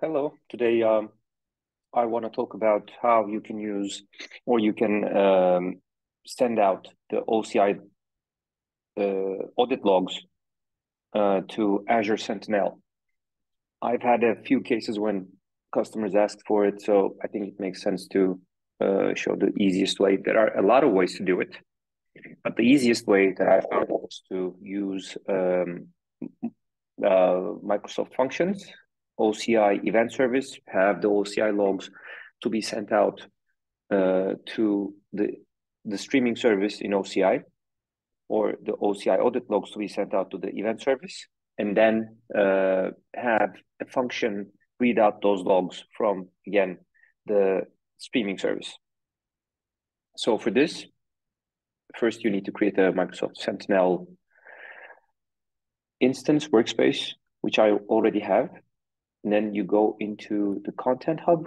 Hello. Today, um, I want to talk about how you can use or you can um, send out the OCI uh, audit logs uh, to Azure Sentinel. I've had a few cases when customers asked for it, so I think it makes sense to uh, show the easiest way. There are a lot of ways to do it, but the easiest way that I found was to use um, uh, Microsoft Functions, OCI event service, have the OCI logs to be sent out uh, to the the streaming service in OCI, or the OCI audit logs to be sent out to the event service, and then uh, have a function read out those logs from again the streaming service. So for this, first you need to create a Microsoft Sentinel instance workspace, which I already have. And then you go into the Content Hub.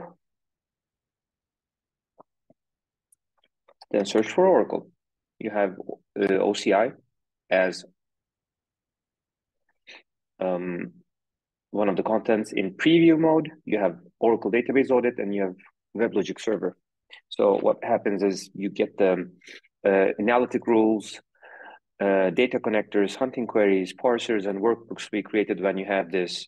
Then search for Oracle. You have uh, OCI as um, one of the contents in preview mode. You have Oracle Database Audit and you have WebLogic Server. So what happens is you get the uh, analytic rules, uh, data connectors, hunting queries, parsers, and workbooks we created when you have this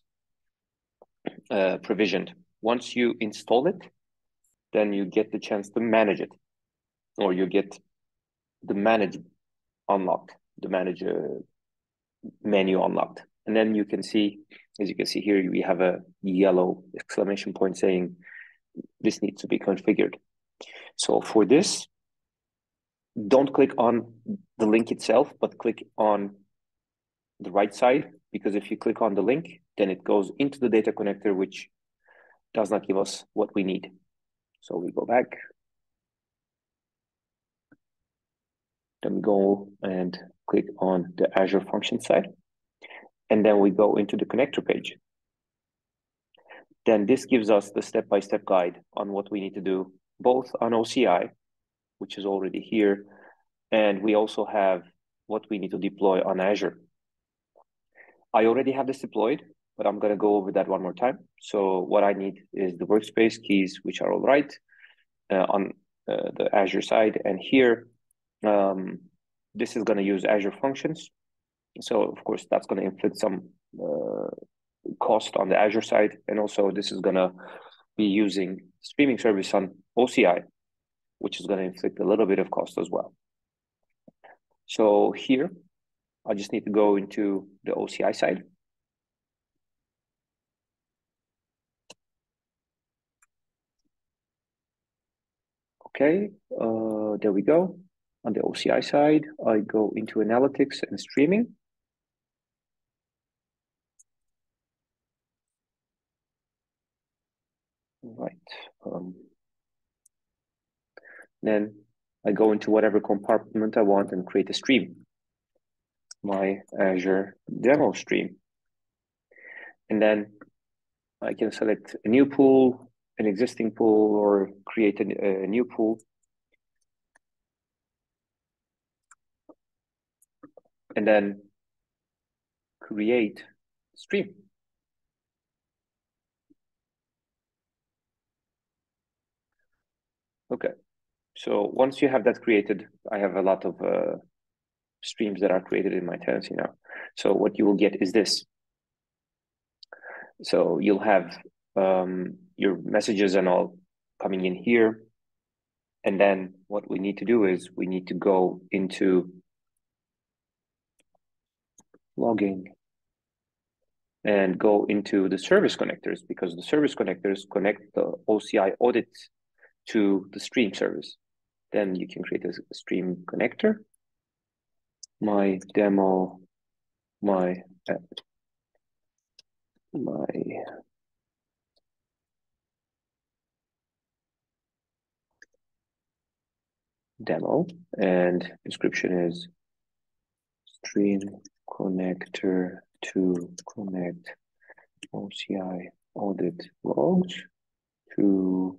uh, provisioned. Once you install it, then you get the chance to manage it, or you get the manage unlocked, the manager menu unlocked. And then you can see, as you can see here, we have a yellow exclamation point saying this needs to be configured. So for this, don't click on the link itself, but click on the right side, because if you click on the link, then it goes into the data connector, which does not give us what we need. So we go back. Then we go and click on the Azure function side. And then we go into the connector page. Then this gives us the step-by-step -step guide on what we need to do, both on OCI, which is already here, and we also have what we need to deploy on Azure. I already have this deployed, but I'm going to go over that one more time. So what I need is the workspace keys, which are all right uh, on uh, the Azure side. And here, um, this is going to use Azure functions. So of course, that's going to inflict some uh, cost on the Azure side. And also this is going to be using streaming service on OCI, which is going to inflict a little bit of cost as well. So here, I just need to go into the OCI side. Okay, uh, there we go. On the OCI side, I go into analytics and streaming. Right. Um, then I go into whatever compartment I want and create a stream. My Azure demo stream. And then I can select a new pool, an existing pool, or create a, a new pool. And then create stream. Okay. So once you have that created, I have a lot of uh, streams that are created in my tenancy now. So what you will get is this. So you'll have um, your messages and all coming in here. And then what we need to do is we need to go into logging and go into the service connectors because the service connectors connect the OCI audit to the stream service. Then you can create a stream connector. My demo, my my demo and description is stream connector to connect OCI audit logs to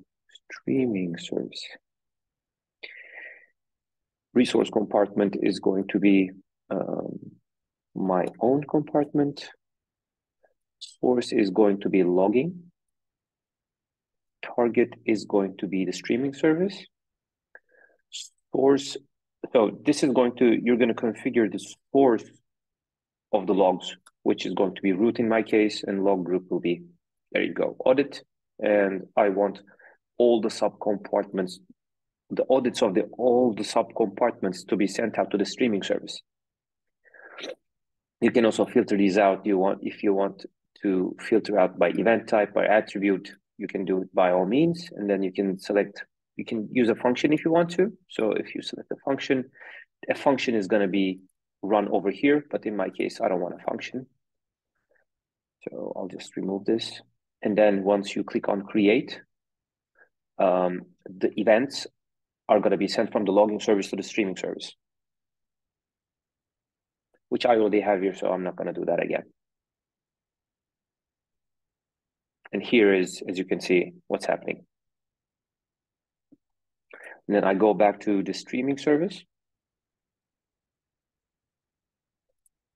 streaming service resource compartment is going to be um, my own compartment. Source is going to be logging. target is going to be the streaming service. Source, so this is going to, you're going to configure the source of the logs, which is going to be root in my case, and log group will be, there you go, audit. And I want all the subcompartments, the audits of the all the subcompartments to be sent out to the streaming service. You can also filter these out. You want if you want to filter out by event type by attribute, you can do it by all means, and then you can select. You can use a function if you want to. So if you select a function, a function is going to be run over here. But in my case, I don't want a function. So I'll just remove this. And then once you click on create, um, the events are going to be sent from the logging service to the streaming service which I already have here, so I'm not going to do that again. And here is, as you can see, what's happening. And then I go back to the streaming service.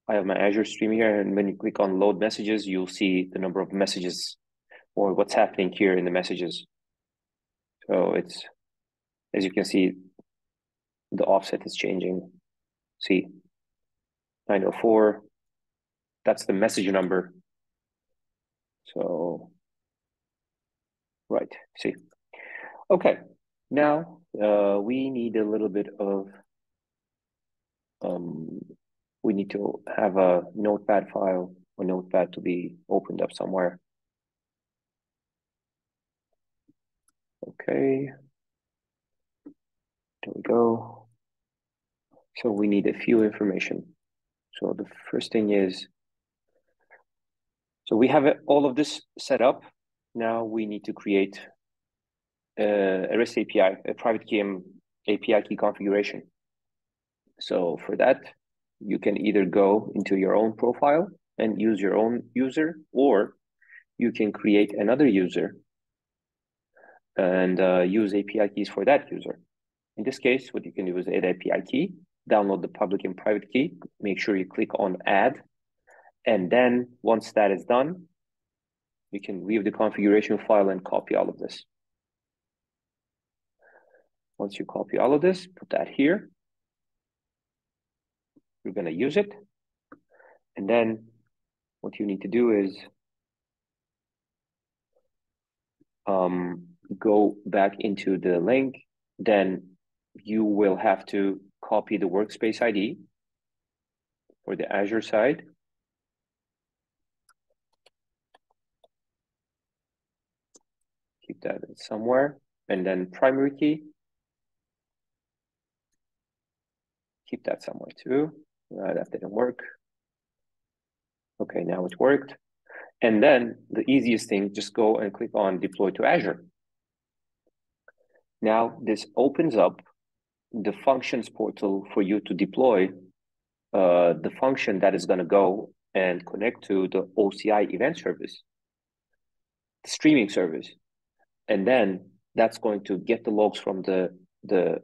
I have my Azure Stream here, and when you click on load messages, you'll see the number of messages or what's happening here in the messages. So it's, as you can see, the offset is changing. See, 904. That's the message number. So, right, see. Okay, now uh, we need a little bit of, um, we need to have a notepad file or notepad to be opened up somewhere. Okay, there we go. So we need a few information. So the first thing is, so we have all of this set up. Now we need to create a REST API, a private key API key configuration. So for that, you can either go into your own profile and use your own user, or you can create another user and uh, use API keys for that user. In this case, what you can do is add API key, download the public and private key. Make sure you click on add. And then once that is done, you can leave the configuration file and copy all of this. Once you copy all of this, put that here. You're going to use it. And then what you need to do is um, go back into the link. Then you will have to copy the workspace ID for the Azure side. Keep that somewhere. And then primary key. Keep that somewhere too. Uh, that didn't work. Okay, now it worked. And then the easiest thing, just go and click on deploy to Azure. Now this opens up the functions portal for you to deploy uh, the function that is going to go and connect to the OCI event service, the streaming service. And then that's going to get the logs from the, the,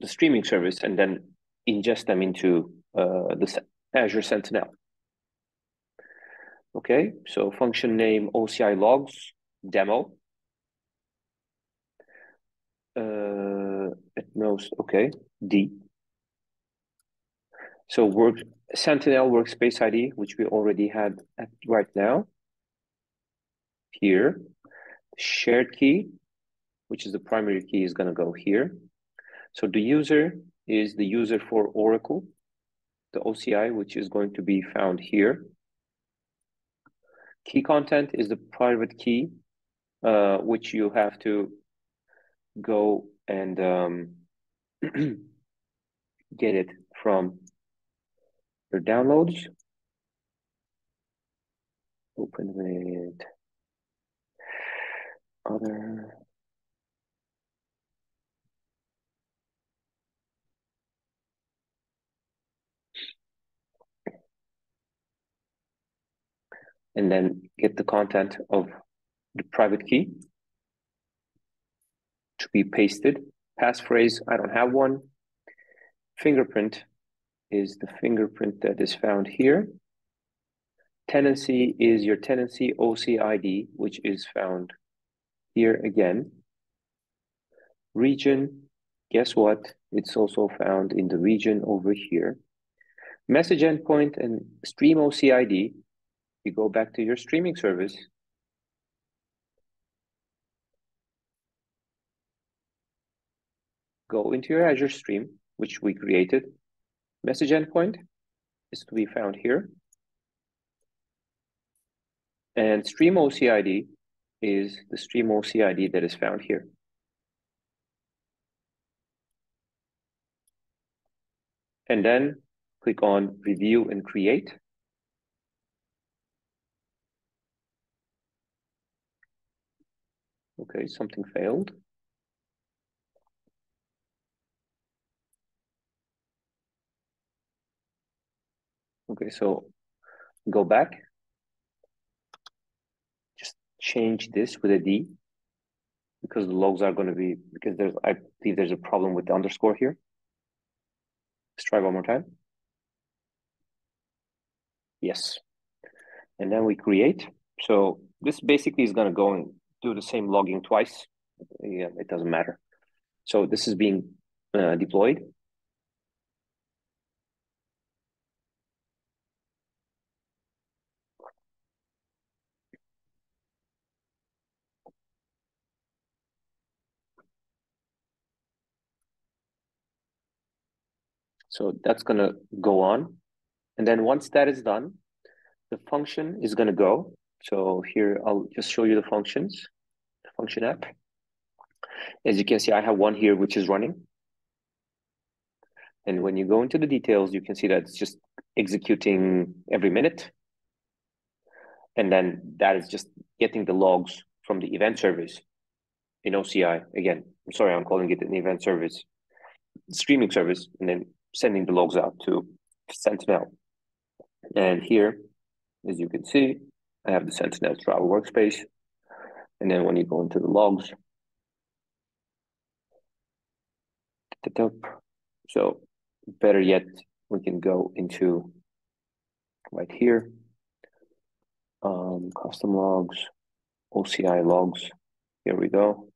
the streaming service and then ingest them into uh, the Azure Sentinel. Okay, so function name OCI logs demo. Uh, at most, okay, D. So work Sentinel workspace ID, which we already had at right now. Here, shared key, which is the primary key, is going to go here. So the user is the user for Oracle, the OCI, which is going to be found here. Key content is the private key, uh, which you have to go and um, get it from your downloads. Open with other. And then get the content of the private key to be pasted. Passphrase, I don't have one. Fingerprint is the fingerprint that is found here. Tenancy is your tenancy OCID, which is found here again, region, guess what? It's also found in the region over here. Message endpoint and stream OCID, you go back to your streaming service. Go into your Azure Stream, which we created. Message endpoint is to be found here. And stream OCID is the stream OCID that is found here. And then click on review and create. Okay, something failed. Okay, so go back. Just change this with a D because the logs are going to be, because there's, I believe there's a problem with the underscore here. Let's try one more time. Yes. And then we create. So this basically is going to go and do the same logging twice. Yeah, it doesn't matter. So this is being uh, deployed. So that's going to go on. And then once that is done, the function is going to go. So here, I'll just show you the functions, the function app. As you can see, I have one here which is running. And when you go into the details, you can see that it's just executing every minute. And then that is just getting the logs from the event service in OCI. Again, I'm sorry, I'm calling it an event service, streaming service, and then sending the logs out to Sentinel. And here, as you can see, I have the Sentinel travel workspace. And then when you go into the logs, so better yet, we can go into right here, um, custom logs, OCI logs. Here we go.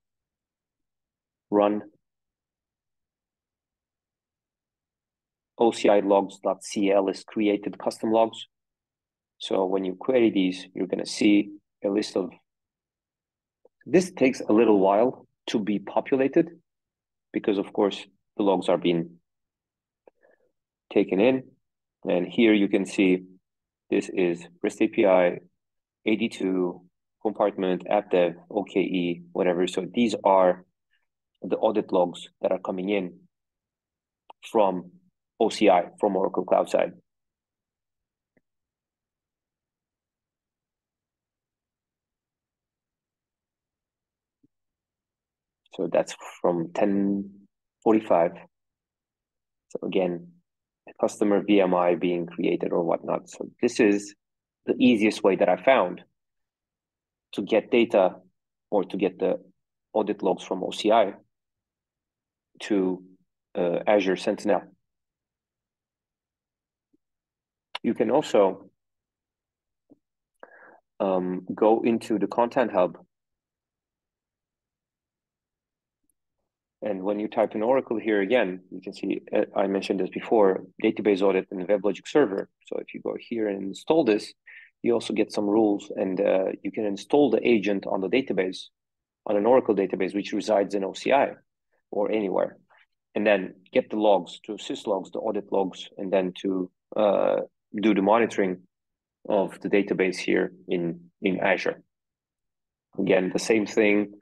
Run. OCI logs.cl is created custom logs. So when you query these, you're going to see a list of, this takes a little while to be populated because of course the logs are being taken in. And here you can see this is REST API, AD2, compartment, app dev, OKE, whatever. So these are the audit logs that are coming in from OCI from Oracle Cloud side. So that's from 1045. So again, the customer VMI being created or whatnot. So this is the easiest way that I found to get data or to get the audit logs from OCI to uh, Azure Sentinel. You can also um, go into the Content Hub. And when you type in Oracle here again, you can see, uh, I mentioned this before, database audit and WebLogic server. So if you go here and install this, you also get some rules and uh, you can install the agent on the database, on an Oracle database, which resides in OCI or anywhere. And then get the logs to syslogs, the audit logs, and then to uh, do the monitoring of the database here in, in Azure. Again, the same thing,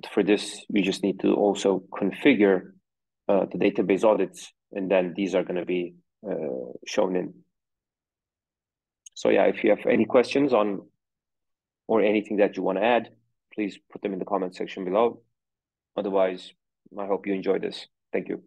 but for this, you just need to also configure uh, the database audits, and then these are going to be uh, shown in. So yeah, if you have any questions on or anything that you want to add, please put them in the comment section below. Otherwise, I hope you enjoyed this. Thank you.